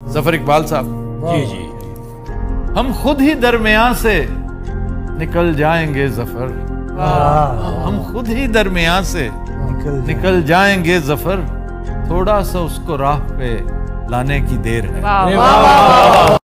ज़फ़र इकबाल साहब। जी जी। हम खुद ही दरमियान से निकल जाएँगे ज़फ़र। हम खुद ही दरमियान से निकल निकल जाएँगे ज़फ़र। थोड़ा सा उसको राह पे लाने की देर है।